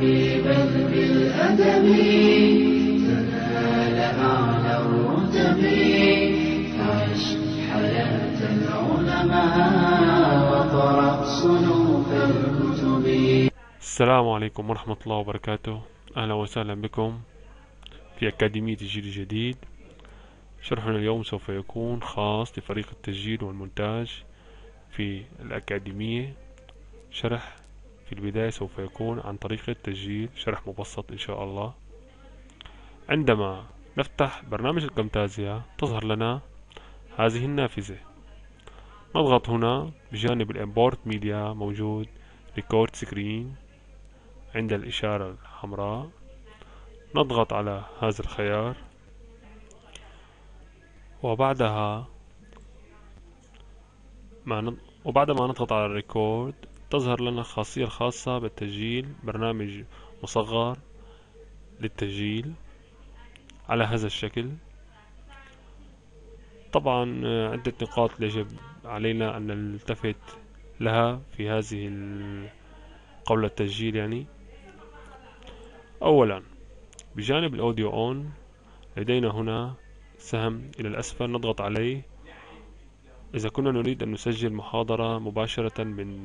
طبيبا بالأدب تنال أعلى الرتب عش حياة العلماء وقرأ صنوف الكتب السلام عليكم ورحمة الله وبركاته. أهلا وسهلا بكم في أكاديمية الجيل الجديد. شرحنا اليوم سوف يكون خاص لفريق التسجيل والمونتاج في الأكاديمية. شرح في البداية سوف يكون عن طريقة تسجيل شرح مبسط إن شاء الله. عندما نفتح برنامج ال Camtasia تظهر لنا هذه النافذة. نضغط هنا بجانب ال import media موجود record screen عند الإشارة الحمراء. نضغط على هذا الخيار. وبعدها ما وبعد ما نضغط على الريكورد تظهر لنا الخاصية الخاصة بالتسجيل برنامج مصغر للتسجيل على هذا الشكل. طبعا عدة نقاط يجب علينا أن نلتفت لها في هذه قبل التسجيل يعني. أولا بجانب الأوديو أون لدينا هنا سهم إلى الأسفل نضغط عليه. إذا كنا نريد أن نسجل محاضرة مباشرة من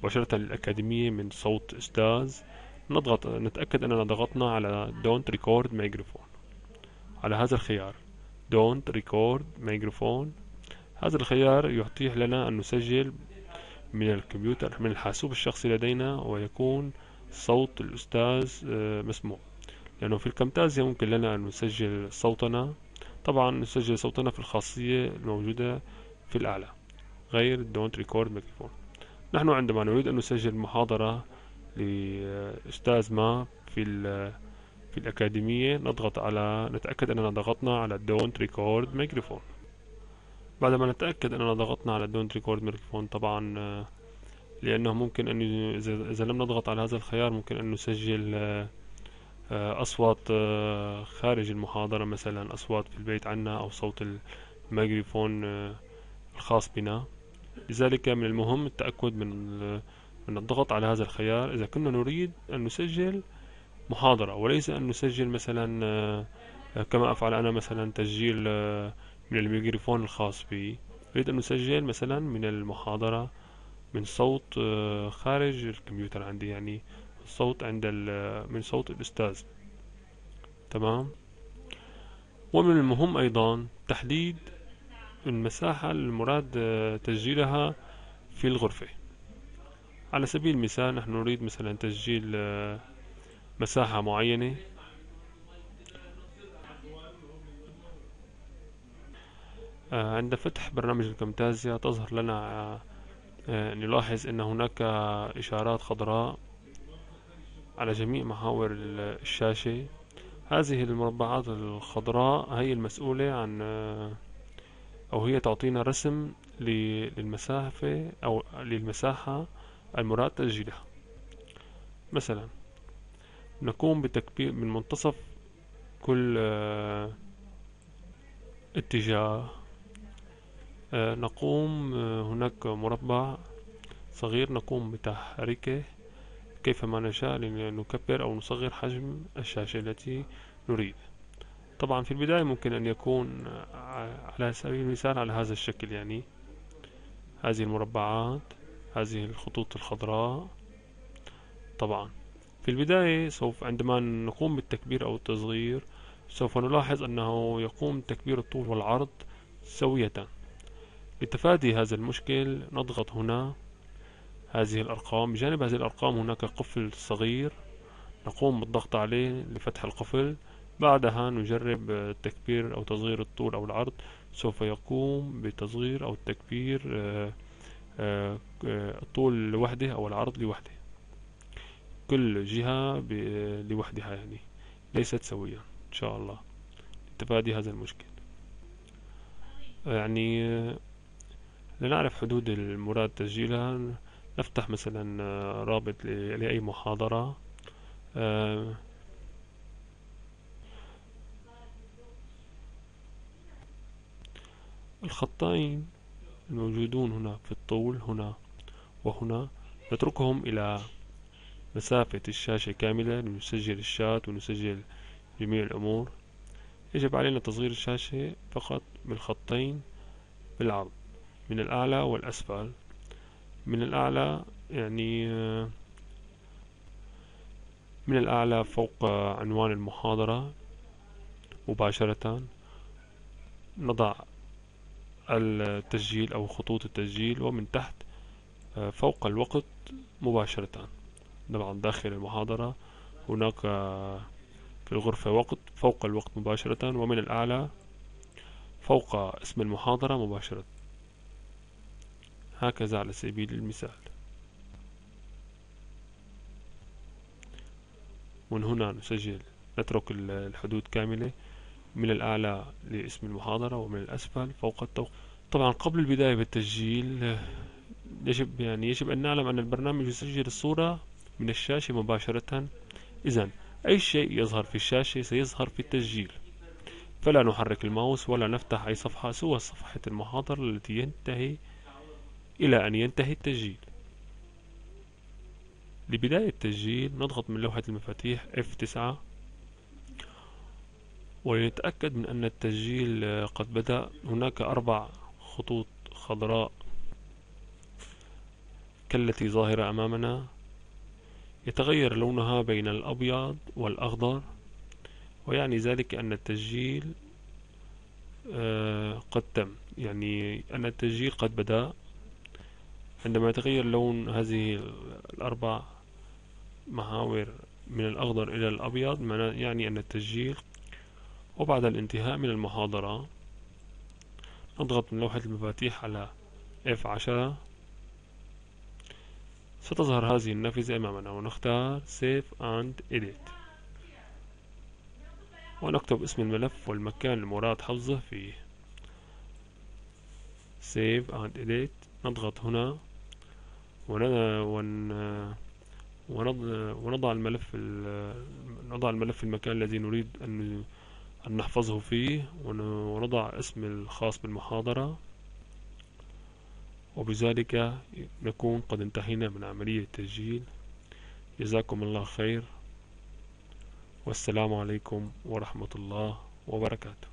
مباشرة للأكاديمية من صوت أستاذ نضغط نتأكد أننا ضغطنا على Don't Record Microphone. على هذا الخيار Don't Record Microphone. هذا الخيار يتيح لنا أن نسجل من الكمبيوتر من الحاسوب الشخصي لدينا ويكون صوت الأستاذ آه، مسموع. لأنه في الكمتازيا ممكن لنا أن نسجل صوتنا. طبعا نسجل صوتنا في الخاصية الموجودة في الأعلى غير don't record microphone. نحن عندما نريد أن نسجل محاضرة لأستاذ ما في في الأكاديمية نضغط على نتأكد أننا ضغطنا على don't record microphone. بعدما نتأكد أننا ضغطنا على don't record microphone طبعا لأنه ممكن أن إذا لم نضغط على هذا الخيار ممكن أن نسجل أصوات آه، خارج المحاضرة مثلا أصوات في البيت عنا أو صوت الميكروفون آه، الخاص بنا. لذلك من المهم التأكد من من الضغط على هذا الخيار. إذا كنا نريد أن نسجل محاضرة وليس أن نسجل مثلا كما أفعل أنا مثلا تسجيل من الميكروفون الخاص بي. أريد أن نسجل مثلا من المحاضرة من صوت خارج الكمبيوتر عندي يعني الصوت عند من صوت الأستاذ. تمام؟ ومن المهم أيضا تحديد المساحة المراد تسجيلها في الغرفة. على سبيل المثال نحن نريد مثلا تسجيل مساحة معينة. عند فتح برنامج الكمتازيا تظهر لنا نلاحظ أن هناك إشارات خضراء. على جميع محاور الشاشة. هذه المربعات الخضراء هي المسؤولة عن أو هي تعطينا رسم للمسافة أو للمساحة المراد تسجيلها. مثلا نقوم بتكبير من منتصف كل اتجاه. نقوم هناك مربع صغير نقوم بتحريكه. كيفما نشاء لنكبر أو نصغر حجم الشاشة التي نريد. طبعا في البداية ممكن أن يكون على سبيل المثال على هذا الشكل يعني هذه المربعات هذه الخطوط الخضراء. طبعا في البداية سوف عندما نقوم بالتكبير أو التصغير سوف نلاحظ أنه يقوم تكبير الطول والعرض سوية. لتفادي هذا المشكل نضغط هنا هذه الأرقام. بجانب هذه الأرقام هناك قفل صغير نقوم بالضغط عليه لفتح القفل. بعدها نجرب تكبير أو تصغير الطول أو العرض. سوف يقوم بتصغير أو التكبير آه، آه، الطول لوحده أو العرض لوحده. كل جهة لوحدها يعني. ليست سوية. إن شاء الله. لتفادي هذا المشكل. يعني آه، لنعرف حدود المراد تسجيلها. نفتح مثلا آه، رابط لأي محاضرة آه، الخطين الموجودون هنا في الطول هنا وهنا نتركهم إلى مسافة الشاشة كاملة لنسجل الشات ونسجل جميع الأمور. يجب علينا تصغير الشاشة فقط بالخطين بالعرض من الأعلى والأسفل. من الأعلى يعني من الأعلى فوق عنوان المحاضرة مباشرة. نضع التسجيل أو خطوط التسجيل ومن تحت فوق الوقت مباشرة. طبعا داخل المحاضرة هناك في الغرفة وقت فوق الوقت مباشرة. ومن الأعلى فوق اسم المحاضرة مباشرة. هكذا على سبيل المثال. ومن هنا نسجل نترك الحدود كاملة. من الأعلى لاسم المحاضرة ومن الأسفل فوق التوقيت. طبعا قبل البداية بالتسجيل يجب يعني يجب أن نعلم أن البرنامج يسجل الصورة من الشاشة مباشرة. إذا أي شيء يظهر في الشاشة سيظهر في التسجيل. فلا نحرك الماوس ولا نفتح أي صفحة سوى صفحة المحاضرة التي ينتهي إلى أن ينتهي التسجيل. لبداية التسجيل نضغط من لوحة المفاتيح F9 ولنتأكد من أن التسجيل قد بدأ. هناك أربع خطوط خضراء كالتي ظاهرة أمامنا. يتغير لونها بين الأبيض والأخضر ويعني ذلك أن التسجيل آه، قد تم. يعني أن التسجيل قد بدأ. عندما يتغير لون هذه الأربع محاور من الأخضر إلى الأبيض يعني أن التسجيل وبعد الانتهاء من المحاضرة نضغط من لوحة المفاتيح على F10 ستظهر هذه النافذة أمامنا ونختار Save and Edit. ونكتب اسم الملف والمكان المراد حفظه فيه. Save and Edit. نضغط هنا. ونضع الملف نضع الملف في المكان الذي نريد أن أن نحفظه فيه ونضع اسم الخاص بالمحاضرة. وبذلك نكون قد انتهينا من عملية التسجيل. جزاكم الله خير. والسلام عليكم ورحمة الله وبركاته.